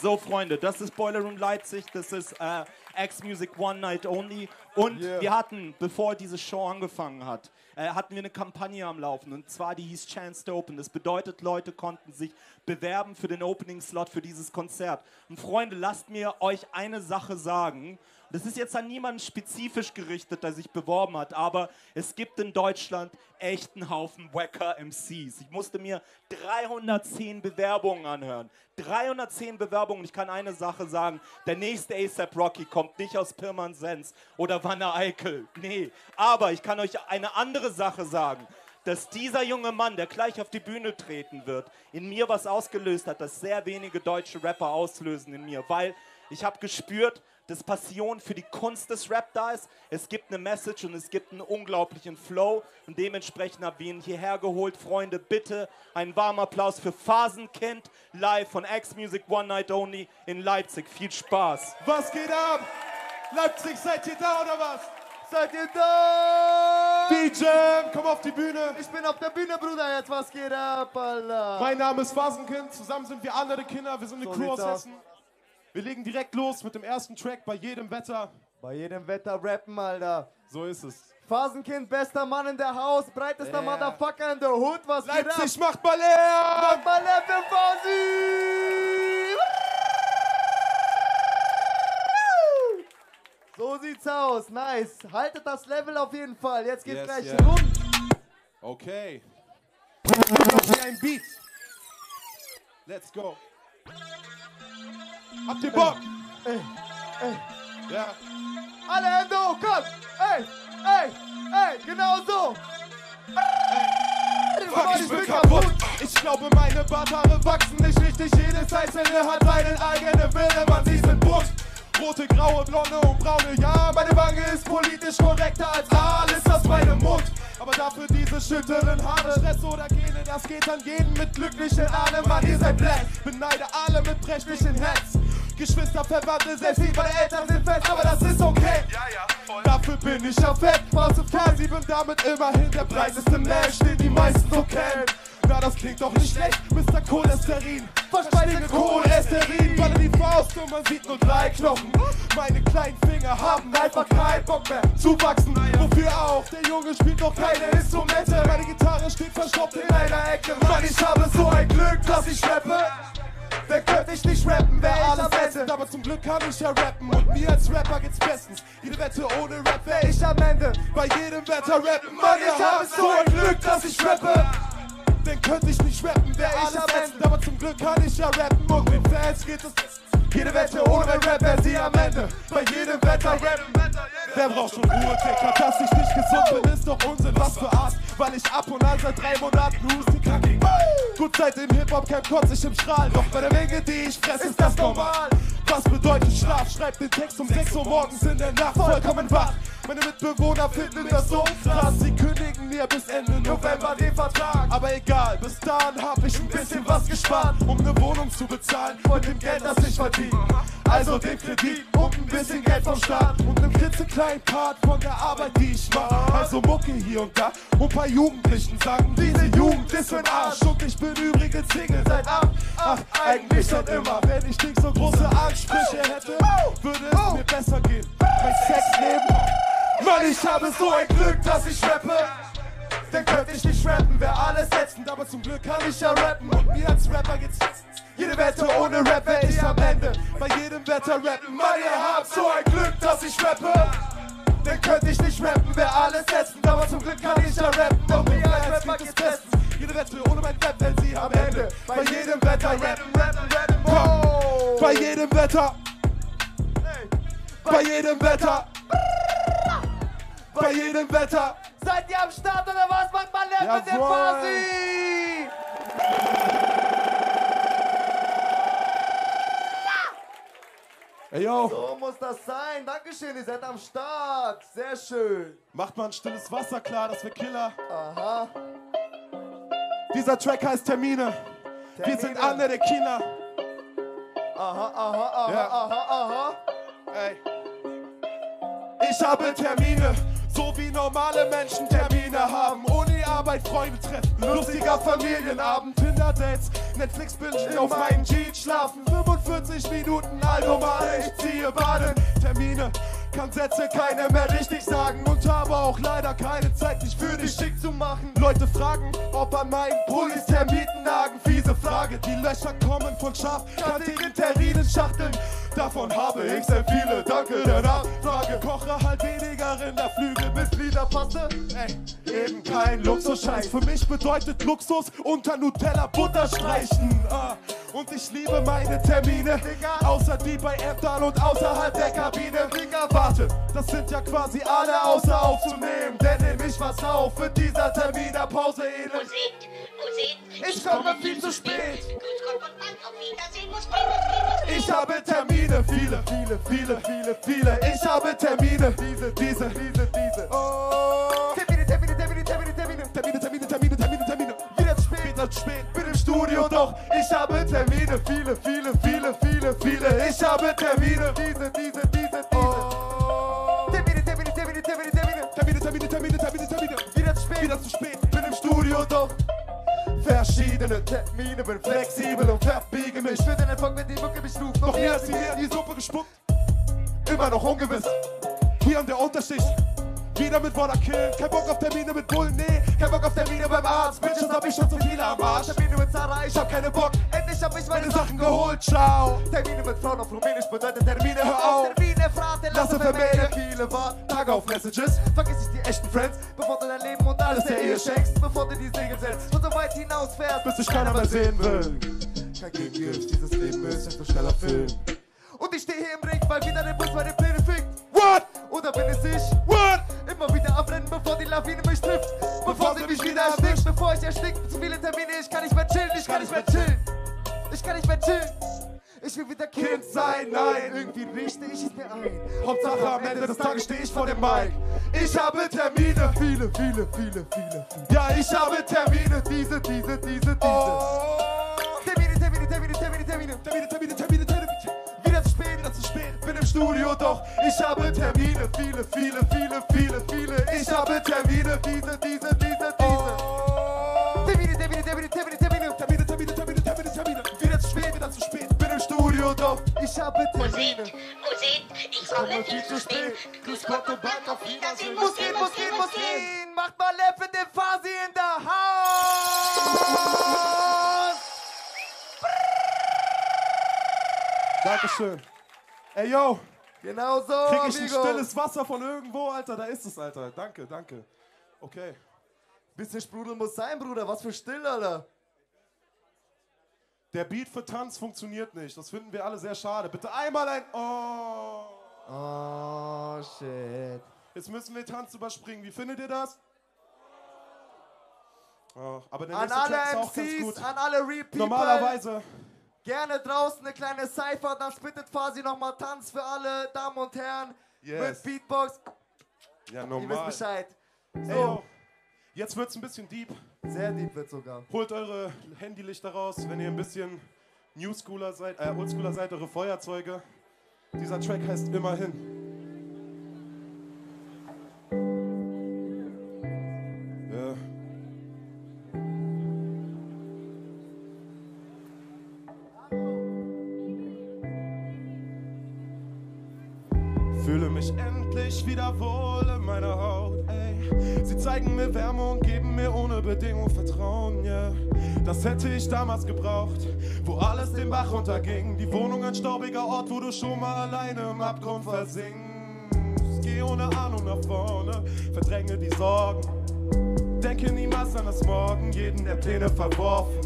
So, Freunde, das ist Boiler Room Leipzig, das ist äh, X-Music One Night Only. Und Yeah. wir hatten, bevor diese Show angefangen hat, äh, hatten wir eine Kampagne am Laufen. Und zwar, die hieß Chance to Open. Das bedeutet, Leute konnten sich bewerben für den Opening-Slot für dieses Konzert. Und Freunde, lasst mir euch eine Sache sagen. Das ist jetzt an niemanden spezifisch gerichtet, der sich beworben hat, aber es gibt in Deutschland echt einen Haufen Wacker MCs. Ich musste mir 310 Bewerbungen anhören. 310 Bewerbungen. Ich kann eine Sache sagen: Der nächste ASAP Rocky kommt nicht aus Pirmasens oder Wanne Eickel. Nee. Aber ich kann euch eine andere Sache sagen dass dieser junge Mann, der gleich auf die Bühne treten wird, in mir was ausgelöst hat, das sehr wenige deutsche Rapper auslösen in mir, weil ich habe gespürt, dass Passion für die Kunst des Rap da ist. Es gibt eine Message und es gibt einen unglaublichen Flow und dementsprechend haben wir ihn hierher geholt. Freunde, bitte einen warmen Applaus für Phasenkind live von X-Music One Night Only in Leipzig. Viel Spaß. Was geht ab? Leipzig, seid ihr da oder was? Seid ihr da? DJ, komm auf die Bühne. Ich bin auf der Bühne, Bruder, jetzt was geht ab, Alter? Mein Name ist Phasenkind, zusammen sind wir andere Kinder, wir sind eine So Crew aus aus. Hessen. Wir legen direkt los mit dem ersten Track bei jedem Wetter. Bei jedem Wetter rappen, Alter. So ist es. Phasenkind, bester Mann in der Haus, breitester Yeah. Motherfucker in der Hood, was geht ab? Leipzig macht mal leer! Mach mal Left für Phasen! So sieht's aus, nice. Haltet das Level auf jeden Fall. Jetzt geht's Yes, gleich yeah. rund. Okay. Hier ein Beat. Let's go. Habt ihr Bock? Ey, ey. Ja. Alle Hände hoch, komm! Ey, ey, ey, genau so! Fuck, ich bin kaputt. Ich glaube, meine Barthaare wachsen nicht richtig. Jedes einzelne hat seinen eigenen Wille, man, sie sind bunt. Rote, graue, blonde und braune, ja, meine Wange ist politisch korrekter als alles aus meinem Mund. Aber dafür diese schütteren Haare, Stress oder Gene, das geht an jeden mit glücklichen Ahnen. Mann, ihr seid black, beneide alle mit prächtigen Heads. Geschwister, Verwandte, selbst die meine Eltern sind fest, aber das ist okay. Dafür bin ich ja fett, und K7 damit immerhin der breiteste Mensch, den die meisten so kennen. Na, das klingt doch nicht schlecht, Mr. Cholesterin. Verspeise Cholesterin, balle die Faust und man sieht nur drei Knochen. Meine kleinen Finger haben einfach keinen Bock mehr zu wachsen. Wofür auch? Der Junge spielt noch keine Instrumente. Meine Gitarre steht verstopft in einer Ecke. Mann, ich habe so ein Glück, dass ich rappe. Wer könnte ich nicht rappen, wer alles hätte? Aber zum Glück kann ich ja rappen und mir als Rapper geht's bestens. Jede Wette ohne Rap wär ich am Ende. Bei jedem Wetter rappen, Mann, ich habe so ein Glück, dass ich rappe. Dann könnte ich nicht rappen, wär ich am Ende. Aber zum Glück kann ich ja rappen und den Fans geht es. Jede Wette ohne Rap wär sie am Ende. Bei jedem Wetter rappen. Wer braucht schon Ruhe, Dicker? Dass ich nicht gesund bin, ist doch Unsinn, was für Art. Weil ich ab und an seit drei Monaten huste krank Gut Zeit im Hip-Hop-Camp kotze ich im Strahl. Doch bei der Menge, die ich fress, ist das normal. Was bedeutet Schlaf? Schreib den Text um 6 Uhr morgens in der Nacht vollkommen wach. Meine Mitbewohner finden das so krass. Sie kündigen mir bis Ende November den Vertrag. Aber egal, bis dahin hab ich ein bisschen was gespart, um eine Wohnung zu bezahlen. Von dem Geld, das ich verdiene. Also den Kredit und ein bisschen Geld vom Staat. Und einen klitzekleinen Part von der Arbeit, die ich mach. Also Mucke hier und da. Und paar Jugendlichen sagen, diese Jugend ist für Arsch. Und ich bin übrigens Single seit ab. Ach, eigentlich schon immer. Wenn ich nicht so große Ansprüche hätte, würde es mir besser gehen. Mein Sexleben. Mann, ich habe so ein Glück, dass ich rappe. Dann könnte ich nicht rappen, wär alles ätzend, aber zum Glück kann ich ja rappen und mir als Rapper geht's. Jede Wette ohne Rap wär ich am Ende. Bei jedem Wetter rappen, Mann, ihr habt so ein Glück, dass ich rappe. Dann könnte ich nicht rappen, wär alles ätzend, aber zum Glück kann ich ja rappen und mir als Rapper geht's bestens. Jede Wette ohne mein Rap wär sie am Ende. Bei jedem Wetter rappen, rappen, rappen, komm. Bei jedem Wetter. Bei jedem Wetter. Bei jedem Wetter. Seid ihr am Start oder was? Macht mal Left mit der Jawohl. Phasi! Ey yo, So muss das sein. Dankeschön, ihr seid am Start. Sehr schön. macht mal ein stilles Wasser klar, das wir Killer. Aha. Dieser Track heißt Termine. Wir sind Termine. andere Kinder. Aha, aha, aha, Ja. aha, aha. Ey. Ich habe Termine, so wie normale Menschen Termine haben. Uni, Arbeit Freunde treffen. Lustiger Familienabend, Tinder-Dates, Netflix bingen, auf meinen Jeans schlafen. 45 Minuten Aldomade, ich ziehe Baden. Termine, kann Sätze keine mehr richtig sagen und habe auch leider keine Zeit, dich für dich schick zu machen. Leute fragen, ob an meinen Pullis Termiten nagen. Fiese Frage, die Löcher kommen von scharfkantigen Terrinen-Schachteln. Davon habe ich sehr viele, danke der Nachfrage. Koche halt weniger Rinderflügel mit Fliederpaste. Ey, eben kein Luxusscheiß. Für mich bedeutet Luxus unter Nutella Butter streichen. Ah, und ich liebe meine Termine, außer die bei Erdal und außerhalb der Kabine. Digga, warte, das sind ja quasi alle außer aufzunehmen. Denn nehm ich was auf in dieser Terminerpause elend. Musik, Musik. Ich komme viel zu spät. Grüß viele, viele, viele, viele, viele. Ich habe Termine, diese, diese, diese, diese. Oh. Termine, Termine, Termine, Termine, Termine, Termine, Termine, Termine, Termine, Termine. Wieder zu spät, wieder zu spät, bin im Studio, doch ich habe Termine, viele, viele, viele, viele, viele. Ich habe Termine, diese, diese, diese, diese. Termine, Termine, Termine, Termine, Termine, Termine, Termine, Termine, Termine, Termine. Wieder zu spät, wieder zu spät, bin im Studio, doch Verschiedene Termine, bin flexibel ruft. Noch nie hast du mir in die Suppe gespuckt. Immer noch ungewiss. Hier an der Unterschicht. Wieder mit Water Kill. Kein Bock auf Termine mit Bullen, nee. Kein Bock auf Termine beim Arzt. Bitches hab ich schon zu viele am Arsch. Termine mit Sarah, ich hab keine Bock. Endlich hab ich meine Sachen geholt, ciao. Termine mit Frauen auf Rumänisch bedeutet Termine, hör auf. Termine, Frate, lasse vermelden. Viele warten Tage auf Messages. Vergiss nicht die echten Friends, bevor du dein Leben und alles der Ehe schenkst. Bevor du die Segel setzt und so weit hinausfährst, bis dich keiner mehr sehen will. Kein Gegengift, dieses Leben ist echt ein schneller Film. Und ich stehe hier im Ring, weil wieder der Bus meine Pläne fickt. What? Oder bin es ich? What? Immer wieder abrennen, bevor die Lawine mich trifft. Bevor sie mich wieder erstickt, bevor ich erstick. Zu viele Termine, ich kann nicht mehr chillen, ich kann nicht mehr chillen. Ich kann nicht mehr chillen. Ich will wieder Kind sein, nein, irgendwie richte ich es mir ein. Hauptsache am Ende des Tages stehe ich vor dem Mic. Ich habe Termine, viele, viele, viele, viele, viele. Ja, ich habe Termine, diese, diese, diese, diese. Termine, Termine, Termine, Termine, Termine, Termine. Wieder zu spät, wieder zu spät. Bin im Studio, doch ich habe Termine. Viele, viele, viele, viele, viele. Ich habe Termine. Diese, diese, diese, diese. Termine, Termine, Termine, Termine, Termine. Termine, Termine, Termine, Termine, Termine. Wieder zu spät, wieder zu spät. Bin im Studio, doch ich habe Termine. Wo seht, ich komme viel zu spät. Grüß Gott und bald auf Wiedersehen. Muss gehen, muss gehen, muss gehen. Macht mal Left in den Fasi in der Haus. Dankeschön. Ey, yo. Genau so, Krieg ich ein amigo. stilles Wasser von irgendwo, Alter? Da ist es, Alter. Danke, danke. Okay. Bisschen Sprudel muss sein, Bruder. Was für still, Alter. Der Beat für Tanz funktioniert nicht. Das finden wir alle sehr schade. Bitte einmal ein Oh. Oh, shit. Jetzt müssen wir Tanz überspringen. Wie findet ihr das? Oh, aber der An nächste alle Track ist auch ganz MCs, gut. an alle Repeat. Normalerweise. Gerne draußen eine kleine Cypher, dann spittet Fasi nochmal Tanz für alle Damen und Herren. Yes. Mit Beatbox. Ja, Ihr wisst normal. Bescheid. Ey, So, yo. Jetzt wird's ein bisschen deep. sehr deep wird sogar. Holt eure Handylichter raus, wenn ihr ein bisschen Newschooler seid, äh, Oldschooler seid, eure Feuerzeuge. Dieser Track heißt Immerhin. Hätte ich damals gebraucht, wo alles den Bach runterging. Die Wohnung ein staubiger Ort, wo du schon mal alleine im Abgrund versinkst. Geh ohne Ahnung nach vorne, verdränge die Sorgen. Denke niemals an das Morgen, jeden der Pläne verworfen.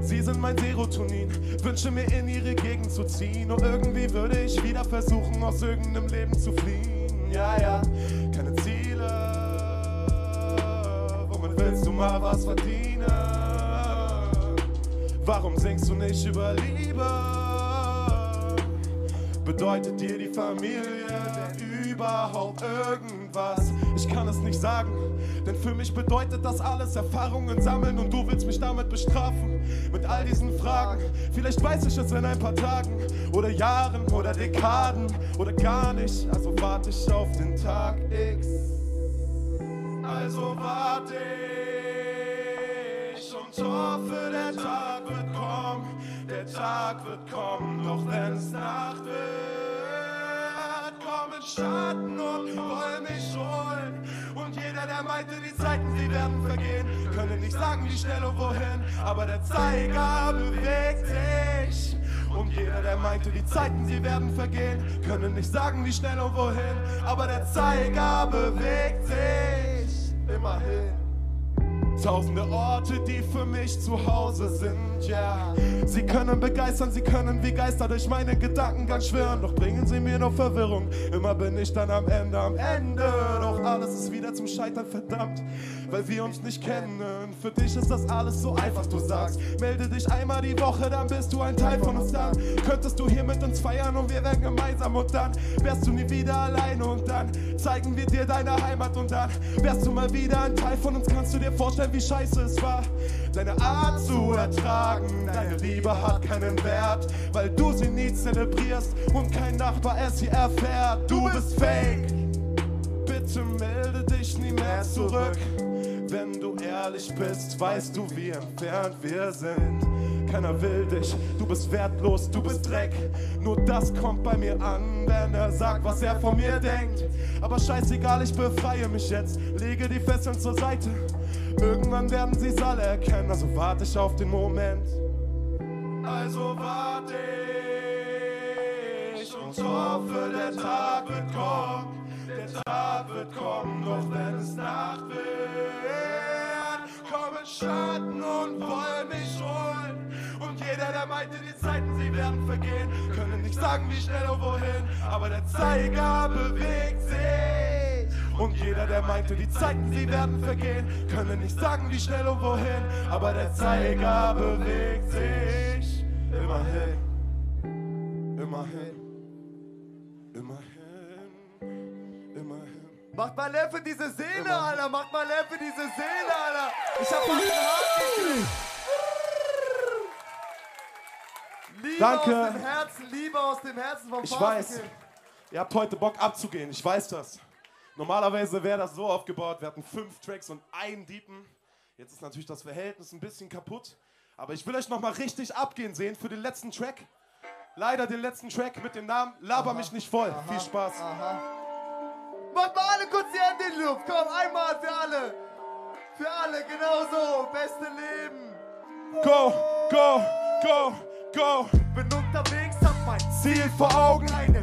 Sie sind mein Serotonin, wünsche mir in ihre Gegend zu ziehen. Und irgendwie würde ich wieder versuchen, aus irgendeinem Leben zu fliehen. Ja, ja, keine Ziele. Womit willst du mal was verdienen? Warum singst du nicht über Liebe? Bedeutet dir die Familie überhaupt irgendwas? Ich kann es nicht sagen, denn für mich bedeutet das alles Erfahrungen sammeln und du willst mich damit bestrafen. Mit all diesen Fragen, vielleicht weiß ich es in ein paar Tagen oder Jahren oder Dekaden oder gar nicht. Also warte ich auf den Tag X. Also warte ich. Und hoffe, der Tag wird kommen, der Tag wird kommen, doch wenn es Nacht wird, kommen Schatten und wollen mich holen. Und jeder, der meinte, die Zeiten, sie werden vergehen, können nicht sagen, wie schnell und wohin, aber der Zeiger bewegt sich. Und jeder, der meinte, die Zeiten, sie werden vergehen, können nicht sagen, wie schnell und wohin, aber der Zeiger bewegt sich. Immerhin. Tausende Orte, die für mich zu Hause sind, ja. Yeah. Sie können begeistern, sie können wie Geister durch meine Gedankengang schwirren, doch bringen sie mir nur Verwirrung. Immer bin ich dann am Ende, am Ende. Doch alles ist wieder zum Scheitern verdammt, weil wir uns nicht kennen. Für dich ist das alles so einfach, du sagst. Melde dich einmal die Woche, dann bist du ein Teil von uns dann. Könntest du hier mit uns feiern und wir wären gemeinsam und dann wärst du nie wieder alleine und dann zeigen wir dir deine Heimat und dann wärst du mal wieder ein Teil von uns. Kannst du dir vorstellen, wie scheiße es war, deine Art zu ertragen. Deine Liebe hat keinen Wert, weil du sie nie zelebrierst und kein Nachbar es hier erfährt. Du bist fake, bitte melde dich nie mehr zurück. Wenn du ehrlich bist, weißt du, wie entfernt wir sind. Keiner will dich, du bist wertlos, du bist Dreck. Nur das kommt bei mir an, wenn er sagt, was er von mir denkt. Aber scheißegal, ich befreie mich jetzt, lege die Fesseln zur Seite. Irgendwann werden sie's alle erkennen, also warte ich auf den Moment. Also warte ich und hoffe, der Tag wird kommen. Der Tag wird kommen, doch wenn es Nacht wird, kommen Schatten und wollen mich holen. Und jeder, der meinte, die Zeiten, sie werden vergehen, können nicht sagen, wie schnell und wohin, aber der Zeiger bewegt sich. Und jeder, der meinte, die Zeiten, sie werden vergehen, können nicht sagen, wie schnell und wohin, aber der Zeiger bewegt sich. Immerhin, immerhin, immerhin, immerhin. Macht mal Lärm für diese Seele, Alter. Macht mal Lärm für diese Seele, Alter. Ich hab in den gekriegt. Liebe Danke. aus dem Herzen, Liebe aus dem Herzen vom Ich Vater weiß, ihr habt heute Bock abzugehen, ich weiß das. Normalerweise wäre das so aufgebaut, wir hatten fünf Tracks und einen Deepen. Jetzt ist natürlich das Verhältnis ein bisschen kaputt. Aber ich will euch nochmal richtig abgehen sehen für den letzten Track. Leider den letzten Track mit dem Namen Laber mich nicht voll. Viel Spaß. Macht mal alle kurz die Hände in die Luft. Komm, einmal für alle. Für alle, genau so. Beste Leben. Go, go, go, go. Bin unterwegs, hab mein Ziel vor Augen. Eine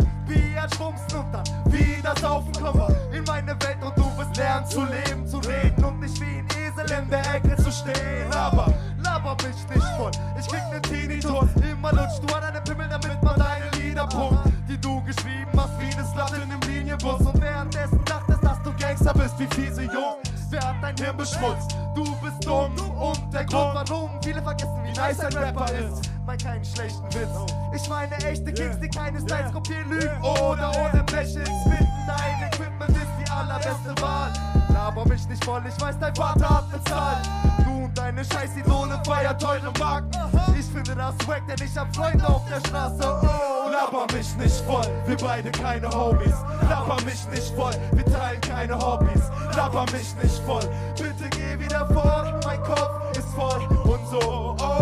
Bier schwumpsen und dann wieder saufen. Komm in meine Welt und du wirst lernen zu leben, zu reden und nicht wie ein Esel in der Ecke zu stehen. Aber laber mich nicht voll. Ich krieg ne Tinnitus. Immer lutschst du an deinem Pimmel, damit man deine Lieder pumpt, die du geschrieben hast, wie das Land in dem Linienbus. Und währenddessen dachtest, dass du Gangster bist, wie fiese Jungs. Wer hat dein Hirn beschmutzt? Du bist dumm und der Grund, warum viele vergessen, wie nice ein Rapper ist. Mein keinen schlechten Witz. Ich meine echte Kings, die keine Styles kopieren, lügen oder ohne Bleche spitten. Dein Equipment ist die allerbeste Wahl. Laber mich nicht voll, ich weiß, dein Vater hat bezahlt. Du und deine Scheißidole feiern teure Marken. Ich finde das wack, denn ich hab Freunde auf der Straße. Oh, Laber mich nicht voll, wir beide keine Homies. Laber mich nicht voll, wir teilen keine Hobbys. Laber mich nicht voll, bitte geh wieder fort. Mein Kopf ist voll und so. Oh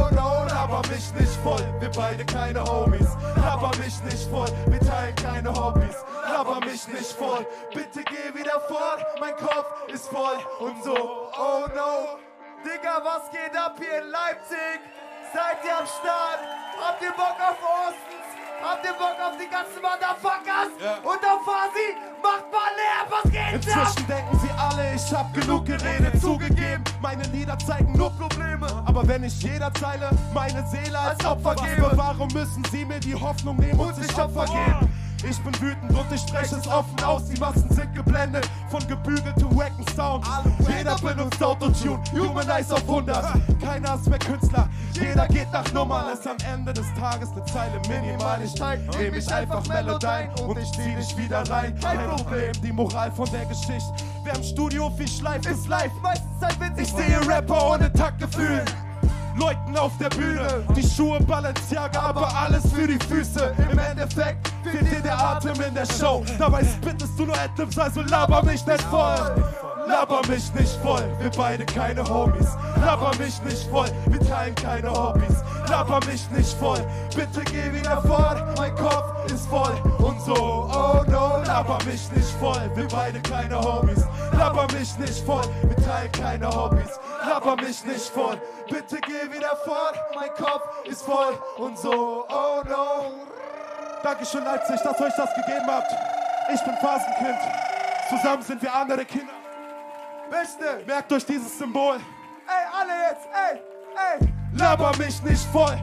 laber mich nicht voll, wir beide keine Homies. Laber mich nicht voll, wir teilen keine Hobbys. Laber mich nicht voll, bitte geh wieder fort. Mein Kopf ist voll und so. Oh no. Digga, was geht ab hier in Leipzig? Seid ihr am Start? Habt ihr Bock auf Ostens? Habt ihr Bock auf die ganzen Motherfuckers? Ja. Und auf Fasi? Macht mal leer, was geht ab? Inzwischen denken sie alle, ich hab genug geredet, zugegeben. Lieder zeigen nur Probleme. Aber wenn ich jeder Zeile meine Seele als Opfer gebe, warum müssen sie mir die Hoffnung nehmen und sich Opfer geben? Ich bin wütend und ich spreche es offen aus. Die Massen sind geblendet von gebügeltem wacken Sound. Jeder benutzt Autotune, Humanize auf 100. Keiner ist mehr Künstler, jeder geht nach Nummern. Ist am Ende des Tages eine Zeile minimal. Ich nehme ich einfach Melodyne und ich zieh dich wieder rein. Kein Problem, die Moral von der Geschichte. Wer im Studio viel schleift, ist live. Meistens Zeit witzig. Ich sehe Rapper ohne Taktgefühl. Leuten auf der Bühne, die Schuhe Balenciaga, aber alles für die Füße. Im Endeffekt fehlt dir der Atem in der Show. Dabei spittest du nur Adlibs, also laber mich nicht voll. Laber mich nicht voll, wir beide keine Homies. Laber mich nicht voll, wir teilen keine Hobbys. Laber mich nicht voll, bitte geh wieder fort, mein Kopf ist voll und so. Oh no, laber mich nicht voll, wir beide keine Homies. Laber mich nicht voll, wir teilen keine Hobbys. Laber mich nicht voll, bitte geh wieder fort, mein Kopf ist voll und so. Oh no. Dankeschön Leipzig, dass euch das gegeben habt. Ich bin Phasenkind. Zusammen sind wir andere Kinder. Beste, merkt euch dieses Symbol. Ey, alle jetzt, ey, ey. Laber mich nicht voll.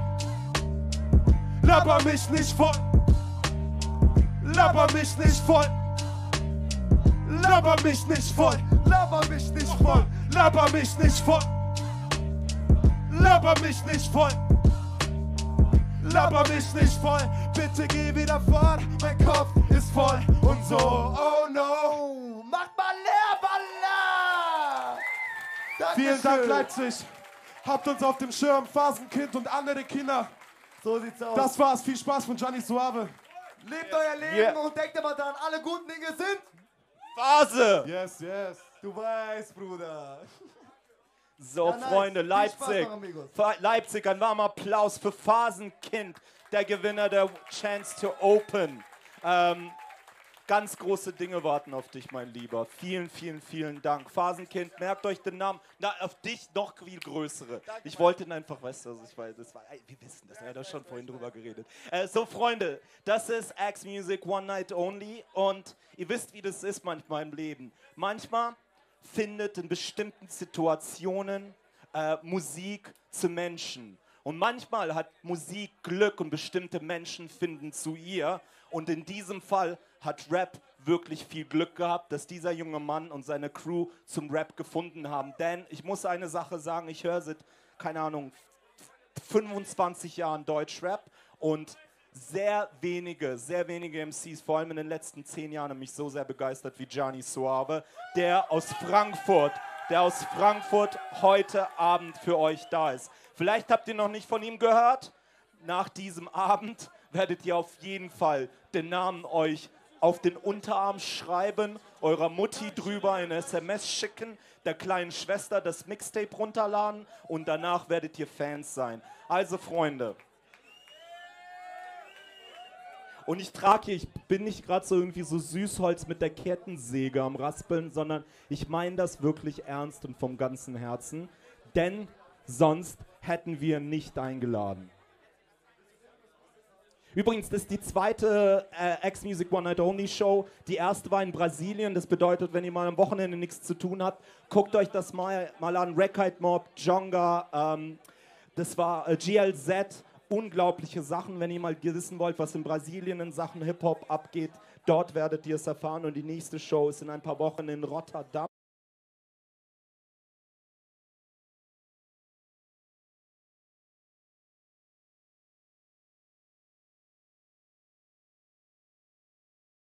Laber mich nicht voll. Laber mich nicht voll. Laber mich nicht voll. Laber mich nicht voll. Laber mich nicht voll. Laber mich nicht voll. Laber mich nicht voll. Bitte geh wieder fort. Mein Kopf ist voll und so. Oh no. Macht mal leer, Baller! Vielen Dank, Leipzig. Habt uns auf dem Schirm, Phasenkind und andere Kinder. So sieht's aus. Das war's. Viel Spaß von Gianni Suave. Lebt euer Leben Yeah. und denkt immer dran, alle guten Dinge sind. Phase! Yes, yes. Du weißt, Bruder. So, Ja, nice. Freunde, Leipzig. Noch, Leipzig, ein warmer Applaus für Phasenkind, der Gewinner der Chance to Open. Ähm, ganz große Dinge warten auf dich, mein Lieber. Vielen, vielen, vielen Dank. Phasenkind, merkt euch den Namen. Na, auf dich noch viel größere. Ich wollte ihn einfach, weißt du, also ich weiß, das war, wir wissen das, wir haben da schon vorhin drüber geredet. Äh, so, Freunde, das ist Axe Music One Night Only und ihr wisst, wie das ist manchmal im Leben. Manchmal findet in bestimmten Situationen äh, Musik zu Menschen. Und manchmal hat Musik Glück und bestimmte Menschen finden zu ihr. Und in diesem Fall hat Rap wirklich viel Glück gehabt, dass dieser junge Mann und seine Crew zum Rap gefunden haben. Denn ich muss eine Sache sagen, ich höre seit, keine Ahnung, 25 Jahren Deutschrap und sehr wenige, sehr wenige MCs, vor allem in den letzten 10 Jahren, haben mich so sehr begeistert wie Gianni Suave, der aus Frankfurt, der aus Frankfurt heute Abend für euch da ist. Vielleicht habt ihr noch nicht von ihm gehört. Nach diesem Abend werdet ihr auf jeden Fall den Namen euch auf den Unterarm schreiben, eurer Mutti drüber eine SMS schicken, der kleinen Schwester das Mixtape runterladen und danach werdet ihr Fans sein. Also Freunde. Und ich trage hier, ich bin nicht gerade so irgendwie so Süßholz mit der Kettensäge am Raspeln, sondern ich meine das wirklich ernst und vom ganzen Herzen, denn sonst hätten wir nicht eingeladen. Übrigens, das ist die zweite äh, X-Music One Night Only Show. Die erste war in Brasilien. Das bedeutet, wenn ihr mal am Wochenende nichts zu tun habt, guckt euch das mal, mal an. Reckheit Mob, Jonga, ähm, das war äh, GLZ. Unglaubliche Sachen, wenn ihr mal wissen wollt, was in Brasilien in Sachen Hip-Hop abgeht. Dort werdet ihr es erfahren. Und die nächste Show ist in ein paar Wochen in Rotterdam.